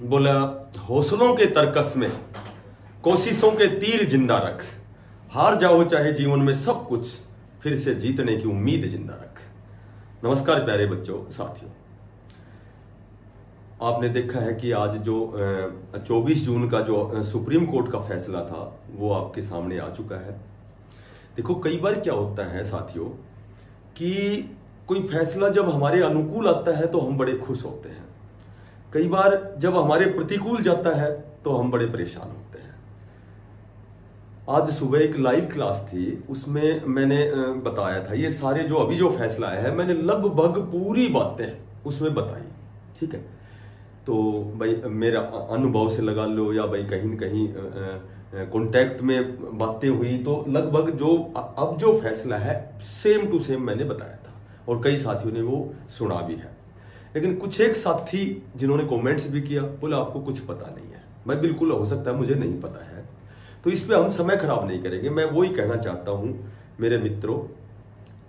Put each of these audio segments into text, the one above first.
बोला हौसलों के तरकस में कोशिशों के तीर ज़िंदा रख। हार जाओ चाहे जीवन में सब कुछ फिर से जीतने की उम्मीद ज़िंदा रख। नमस्कार प्यारे बच्चों साथियों। आपने देखा है कि आज जो अ, 24 जून का जो सुप्रीम कोर्ट का फैसला था वो आपके सामने आ चुका है। देखो कई बार क्या होता है साथियों कि कोई फैसला जब हमारे अनुकूल आता है तो हम बड़े खुश होते हैं। कई बार जब हमारे प्रतिकूल जाता है तो हम बड़े परेशान होते हैं। आज सुबह एक लाइव क्लास थी, उसमें मैंने बताया था। ये सारे जो अभी जो फैसला आया है, मैंने लगभग पूरी बातें उसमें बताई, ठीक है? तो भाई, मेरा अनुभव से लगा लो, या भाई कहीं न कहीं कांटेक्ट में बातें हुई तो लगभग जो अब जो फैसला है सेम टू सेम मैंने बताया था। और कई साथियों ने वो सुना भी है। लेकिन कुछ एक साथी जिन्होंने कमेंट्स भी किया, बोला, आपको कुछ पता नहीं है। मैं बिल्कुल, हो सकता है, मुझे नहीं पता है। तो इस पे हम समय खराब नहीं करेंगे। मैं वही कहना चाहता हूँ, मेरे मित्रों,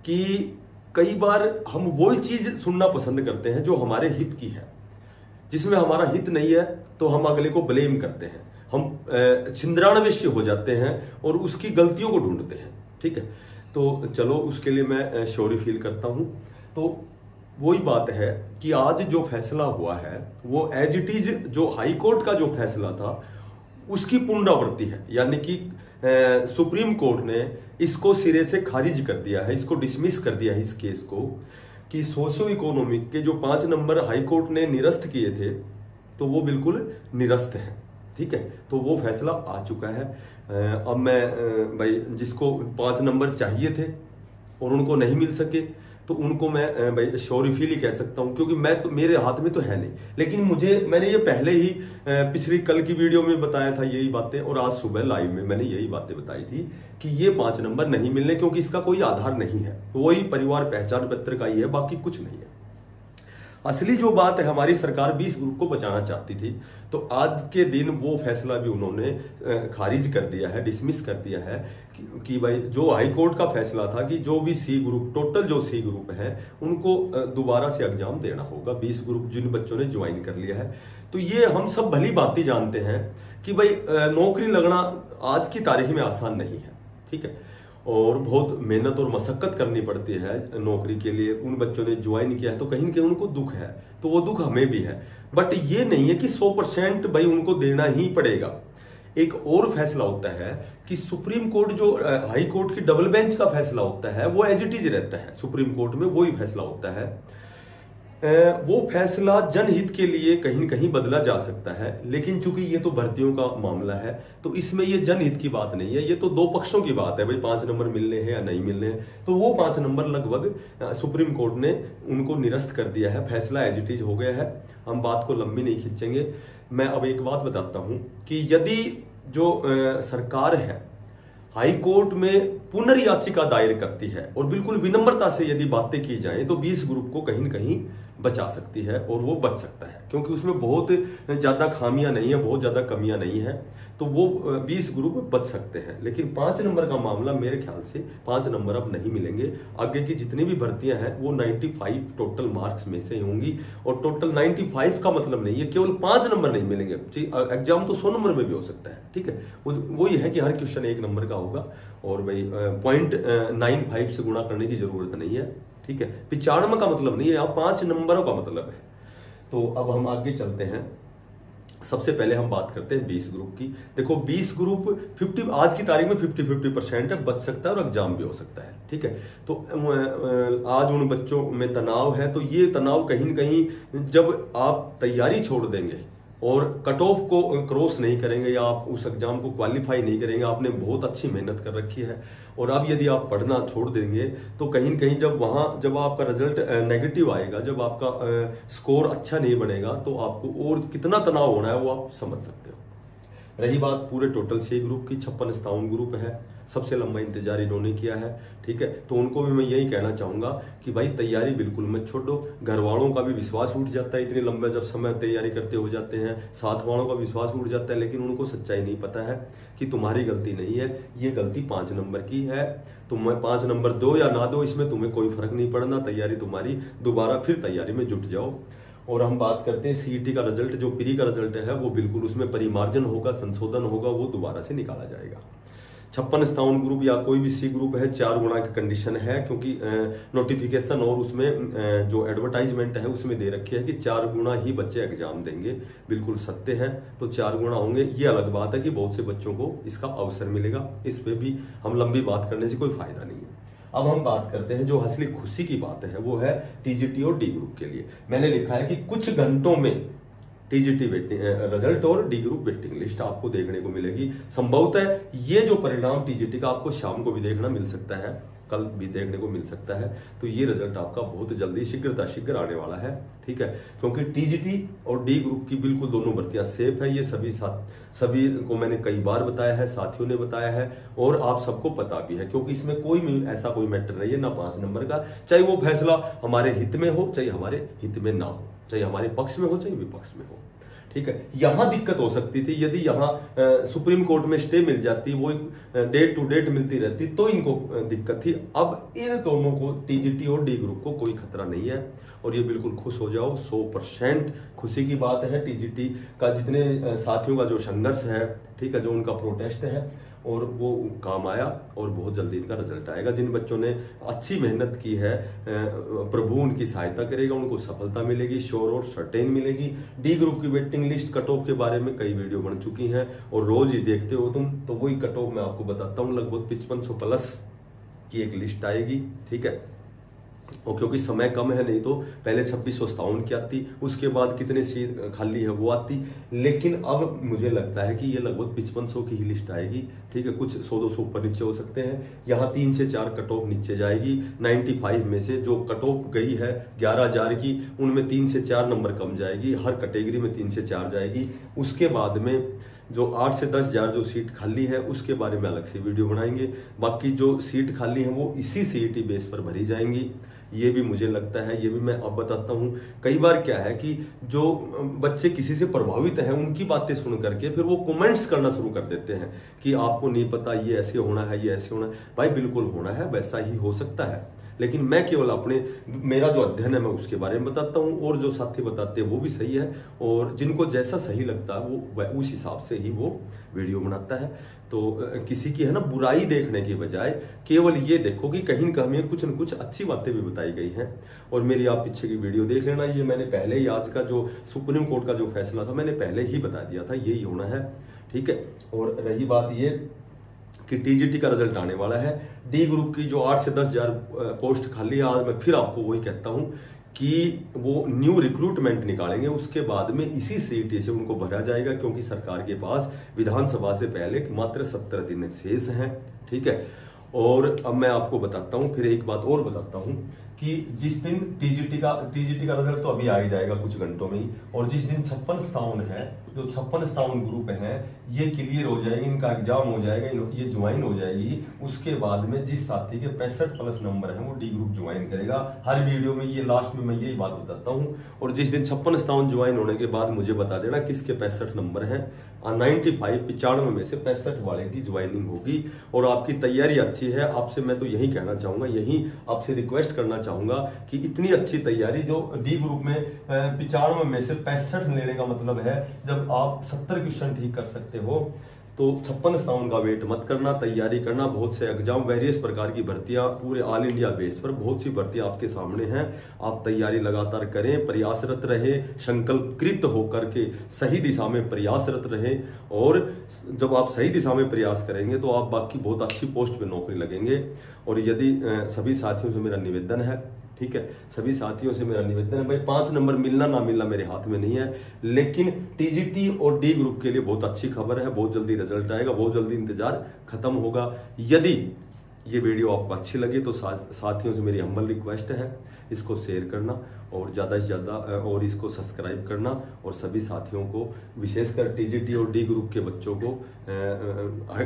कि कई बार हम वही चीज़ सुनना पसंद करते हैं जो हमारे हित की है। जिसमें हमारा हित नहीं है तो हम अगले को ब्लेम करते हैं। हम छिंद्राणविष्य हो जाते हैं और उसकी गलतियों को ढूंढते हैं। ठीक है? तो चलो, उसके लिए मैं श्योरी फील करता हूँ। तो वही बात है कि आज जो फैसला हुआ है, वो एज इट इज़ जो हाई कोर्ट का जो फैसला था, उसकी पुनरावृत्ति है। यानी कि सुप्रीम कोर्ट ने इसको सिरे से खारिज कर दिया है, इसको डिसमिस कर दिया है इस केस को कि सोशियो इकोनॉमिक के जो पाँच नंबर हाई कोर्ट ने निरस्त किए थे तो वो बिल्कुल निरस्त है। ठीक है? तो वो फैसला आ चुका है। अब मैं भाई, जिसको पाँच नंबर चाहिए थे और उनको नहीं मिल सके तो उनको मैं भाई श्योरी फील ही कह सकता हूँ, क्योंकि मैं तो मेरे हाथ में तो है नहीं। लेकिन मुझे, मैंने ये पहले ही पिछली कल की वीडियो में बताया था यही बातें, और आज सुबह लाइव में मैंने यही बातें बताई थी कि ये पाँच नंबर नहीं मिलने, क्योंकि इसका कोई आधार नहीं है। वही परिवार पहचान पत्र का ही है, बाकी कुछ नहीं है। असली जो बात है, हमारी सरकार 20 ग्रुप को बचाना चाहती थी तो आज के दिन वो फैसला भी उन्होंने खारिज कर दिया है डिसमिस कर दिया है कि, भाई जो हाई कोर्ट का फैसला था कि जो भी सी ग्रुप टोटल जो सी ग्रुप है उनको दोबारा से एग्ज़ाम देना होगा। 20 ग्रुप जिन बच्चों ने ज्वाइन कर लिया है। तो ये हम सब भली बात जानते हैं कि भाई नौकरी लगना आज की तारीख में आसान नहीं है ठीक है? और बहुत मेहनत और मशक्कत करनी पड़ती है नौकरी के लिए। उन बच्चों ने ज्वाइन किया है तो कहीं ना कहीं उनको दुख है। तो वो दुख हमें भी है। बट ये नहीं है कि 100 परसेंट भाई उनको देना ही पड़ेगा। एक और फैसला होता है कि सुप्रीम कोर्ट जो हाई कोर्ट की डबल बेंच का फैसला होता है, वो एज इट इज़ रहता है। सुप्रीम कोर्ट में वही फैसला होता है। वो फैसला जनहित के लिए कहीं कहीं बदला जा सकता है, लेकिन चूँकि ये तो भर्तियों का मामला है तो इसमें ये जनहित की बात नहीं है, ये तो दो पक्षों की बात है, भाई पाँच नंबर मिलने हैं या नहीं मिलने हैं। तो वो पाँच नंबर लगभग सुप्रीम कोर्ट ने उनको निरस्त कर दिया है, फैसला एज इट इज़ हो गया है। हम बात को लंबी नहीं खींचेंगे। मैं अब एक बात बताता हूँ कि यदि जो सरकार है, हाई कोर्ट में पुनर्याचिका दायर करती है और बिल्कुल विनम्रता से यदि बातें की जाएँ तो 20 ग्रुप को कहीं न कहीं बचा सकती है और वो बच सकता है। क्योंकि उसमें बहुत ज़्यादा खामियाँ नहीं है, बहुत ज़्यादा कमियाँ नहीं है तो वो 20 ग्रुप बच सकते हैं। लेकिन पाँच नंबर का मामला मेरे ख्याल से पाँच नंबर अब नहीं मिलेंगे। आगे की जितनी भी भर्तियाँ हैं, वो 95 टोटल मार्क्स में से होंगी। और टोटल 95 का मतलब नहीं है, केवल पाँच नंबर नहीं मिलेंगे। एग्ज़ाम तो सौ नंबर में भी हो सकता है, ठीक है? वो वही है कि हर क्वेश्चन एक नंबर का होगा। और भाई पॉइंट नाइन फाइव से गुणा करने की ज़रूरत नहीं है, ठीक है? पिचानवे का मतलब नहीं है, यहाँ पाँच नंबरों का मतलब है। तो अब हम आगे चलते हैं। सबसे पहले हम बात करते हैं 20 ग्रुप की। देखो 20 ग्रुप 50 आज की तारीख में 50 50 परसेंट है बच सकता है और एग्ज़ाम भी हो सकता है, ठीक है? तो आज उन बच्चों में तनाव है तो ये तनाव कहीं ना कहीं जब आप तैयारी छोड़ देंगे और कट ऑफ़ को क्रॉस नहीं करेंगे या आप उस एग्ज़ाम को क्वालिफाई नहीं करेंगे, आपने बहुत अच्छी मेहनत कर रखी है। और अब यदि आप पढ़ना छोड़ देंगे तो कहीं न कहीं जब वहाँ, जब आपका रिज़ल्ट नेगेटिव आएगा, जब आपका स्कोर अच्छा नहीं बनेगा तो आपको और कितना तनाव होना है वो आप समझ सकते हो। रही बात पूरे टोटल सी ग्रुप की, छप्पन सतावन ग्रुप है। सबसे लंबा इंतज़ार इन्होंने किया है, ठीक है? तो उनको भी मैं यही कहना चाहूँगा कि भाई, तैयारी बिल्कुल मत छोड़ो। घर वालों का भी विश्वास उठ जाता है इतने लंबे जब समय तैयारी करते हो जाते हैं। साथ वालों का विश्वास उठ जाता है, लेकिन उनको सच्चाई नहीं पता है कि तुम्हारी गलती नहीं है। ये गलती पाँच नंबर की है। तुम पाँच नंबर दो या ना दो, इसमें तुम्हें कोई फ़र्क नहीं पड़ना। तैयारी तुम्हारी दोबारा फिर तैयारी में जुट जाओ। और हम बात करते हैं सीईटी का रिज़ल्ट जो प्री का रिज़ल्ट है, वो बिल्कुल उसमें परिमार्जन होगा, संशोधन होगा, वो दोबारा से निकाला जाएगा। छप्पन स्थावन ग्रुप या कोई भी सी ग्रुप है, चार गुणा की कंडीशन है, क्योंकि नोटिफिकेशन और उसमें जो एडवर्टाइजमेंट है, उसमें दे रखी है कि चार गुणा ही बच्चे एग्ज़ाम देंगे। बिल्कुल सत्य है तो चार गुणा होंगे। ये अलग बात है कि बहुत से बच्चों को इसका अवसर मिलेगा। इस पर भी हम लंबी बात करने से कोई फ़ायदा नहीं है। अब हम बात करते हैं जो असली खुशी की बात है, वो है टीजीटी और डी ग्रुप के लिए। मैंने लिखा है कि कुछ घंटों में टीजीटी वेटिंग रिज़ल्ट और डी ग्रुप वेटिंग लिस्ट आपको देखने को मिलेगी। संभवतः ये जो परिणाम टीजीटी का आपको शाम को भी देखना मिल सकता है। कल भी देखने को मिल सकता है। तो ये रिज़ल्ट आपका बहुत जल्दी शीघ्रता शीघ्र आने वाला है, ठीक है? क्योंकि टीजीटी और डी ग्रुप की बिल्कुल दोनों भर्तियाँ सेफ़ है, ये सभी साथ, सभी को मैंने कई बार बताया है, साथियों ने बताया है, और आप सबको पता भी है, क्योंकि इसमें कोई भी ऐसा कोई मैटर नहीं है, ना पाँच नंबर का, चाहे वो फैसला हमारे हित में हो, चाहे हमारे हित में ना हो, चाहे हमारे पक्ष में हो, चाहे विपक्ष में हो। ठीक है, यहाँ दिक्कत हो सकती थी, यदि यहाँ सुप्रीम कोर्ट में स्टे मिल जाती, वो डेट टू डेट मिलती रहती तो इनको दिक्कत थी। अब इन दोनों को टीजीटी और डी ग्रुप को कोई खतरा नहीं है, और ये बिल्कुल खुश हो जाओ 100 परसेंट खुशी की बात है टीजीटी का जितने साथियों का जो संघर्ष है, ठीक है, जो उनका प्रोटेस्ट है और वो काम आया और बहुत जल्दी इनका रिज़ल्ट आएगा। जिन बच्चों ने अच्छी मेहनत की है प्रभु उनकी सहायता करेगा, उनको सफलता मिलेगी श्योर और सर्टेन मिलेगी। डी ग्रुप की वेटिंग लिस्ट कट ऑफ़ के बारे में कई वीडियो बन चुकी हैं और रोज ही देखते हो तुम तो वही कट ऑफ़ मैं आपको बताता हूँ। लगभग पिचपन प्लस की एक लिस्ट आएगी, ठीक है? और क्योंकि समय कम है, नहीं तो पहले छब्बीस सौ सतावन की आती, उसके बाद कितने सीट खाली है वो आती। लेकिन अब मुझे लगता है कि ये लगभग पिचपन सौ की ही लिस्ट आएगी, ठीक है? कुछ सौ, दो सौ ऊपर नीचे हो सकते हैं। यहाँ तीन से चार कट ऑफ़ नीचे जाएगी नाइन्टी फाइव में से जो कट ऑफ़ गई है, ग्यारह हज़ार की, उनमें तीन से चार नंबर कम जाएगी, हर कैटेगरी में तीन से चार जाएगी। उसके बाद में जो आठ से दस हज़ार जो सीट खाली है, उसके बारे में अलग से वीडियो बनाएँगे। बाकी जो सीट खाली है, वो इसी सी बेस पर भरी जाएँगी। ये भी मुझे लगता है, ये भी मैं अब बताता हूँ। कई बार क्या है कि जो बच्चे किसी से प्रभावित हैं, उनकी बातें सुन करके फिर वो कमेंट्स करना शुरू कर देते हैं कि आपको नहीं पता, ये ऐसे होना है, ये ऐसे होना है। भाई, बिल्कुल होना है, वैसा ही हो सकता है। लेकिन मैं केवल अपने, मेरा जो अध्ययन है मैं उसके बारे में बताता हूँ, और जो साथी बताते हैं वो भी सही है, और जिनको जैसा सही लगता है वो उस हिसाब से ही वो वीडियो बनाता है। तो किसी की है ना बुराई देखने के बजाय केवल ये देखो कि कहीं ना कहीं कुछ न कुछ अच्छी बातें भी बताई गई हैं। और मेरी आप पीछे की वीडियो देख लेना, ये मैंने पहले ही आज का जो सुप्रीम कोर्ट का जो फैसला था मैंने पहले ही बता दिया था, यही होना है, ठीक है? और रही बात ये कि टीजीटी का रिज़ल्ट आने वाला है। डी ग्रुप की जो आठ से दस हज़ार पोस्ट खाली है, आज मैं फिर आपको वही कहता हूँ कि वो न्यू रिक्रूटमेंट निकालेंगे, उसके बाद में इसी सीट से उनको भरा जाएगा, क्योंकि सरकार के पास विधानसभा से पहले मात्र सत्रह दिन शेष हैं, ठीक है? और अब मैं आपको बताता हूँ, फिर एक बात और बताता हूँ कि जिस दिन टीजीटी का टीजीटी का रिज़ल्ट तो अभी आ ही जाएगा कुछ घंटों में ही। और जिस दिन छप्पन स्थावन है, जो छप्पन स्थावन ग्रुप है, ये क्लियर हो जाएँगे, इनका एग्ज़ाम हो जाएगा, ये ज्वाइन हो जाएगी। उसके बाद में जिस साथी के पैंसठ प्लस नंबर है, वो डी ग्रुप ज्वाइन करेगा। हर वीडियो में ये लास्ट में मैं यही बात बताता हूँ। और जिस दिन छप्पन स्थावन ज्वाइन होने के बाद मुझे बता देना किसके पैंसठ नंबर है। नाइन्टी फाइव पिचानवे में से पैंसठ वाले की ज्वाइनिंग होगी। और आपकी तैयारी अच्छी है, आपसे मैं तो यही कहना चाहूँगा, यही आपसे रिक्वेस्ट करना चाहूँगा। कि इतनी अच्छी तैयारी जो डी ग्रुप में पिचानवे में से पैंसठ लेने का मतलब है, जब आप सत्तर क्वेश्चन ठीक कर सकते हो तो छप्पन स्थान का वेट मत करना, तैयारी करना, बहुत से एग्ज़ाम वेरियस प्रकार की भर्तियाँ, पूरे ऑल इंडिया बेस पर बहुत सी भर्तियाँ आपके सामने हैं। आप तैयारी लगातार करें, प्रयासरत रहे, संकल्पकृत होकर के सही दिशा में प्रयासरत रहे और जब आप सही दिशा में प्रयास करेंगे तो आप बाकी बहुत अच्छी पोस्ट पर नौकरी लगेंगे। और यदि सभी साथियों से मेरा निवेदन है ठीक है? सभी साथियों से मेरा निवेदन है भाई, पाँच नंबर मिलना, ना मिलना मेरे हाथ में नहीं है। लेकिन टीजीटी और डी ग्रुप के लिए बहुत अच्छी खबर है, बहुत जल्दी रिज़ल्ट आएगा, बहुत जल्दी इंतज़ार खत्म होगा। यदि ये वीडियो आपको अच्छी लगी तो साथियों से मेरी हम्बल रिक्वेस्ट है, इसको शेयर करना और ज़्यादा से ज़्यादा और इसको सब्सक्राइब करना और सभी साथियों को, विशेषकर टीजीटी और डी ग्रुप के बच्चों को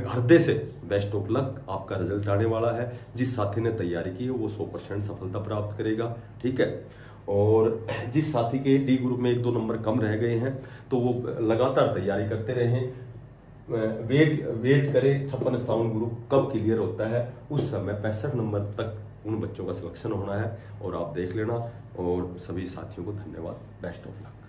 हृदय से बेस्ट ऑफ़ लक आपका रिज़ल्ट आने वाला है। जिस साथी ने तैयारी की है, वो सौ परसेंट सफलता प्राप्त करेगा, ठीक है? और जिस साथी के डी ग्रुप में एक दो नंबर कम रह गए हैं तो वो लगातार तैयारी करते रहें। वेट वेट करें, छप्पन स्थावन गुरु कब क्लियर होता है, उस समय पैंसठ नंबर तक उन बच्चों का सिलेक्शन होना है, और आप देख लेना, और सभी साथियों को धन्यवाद बेस्ट ऑफ़ लक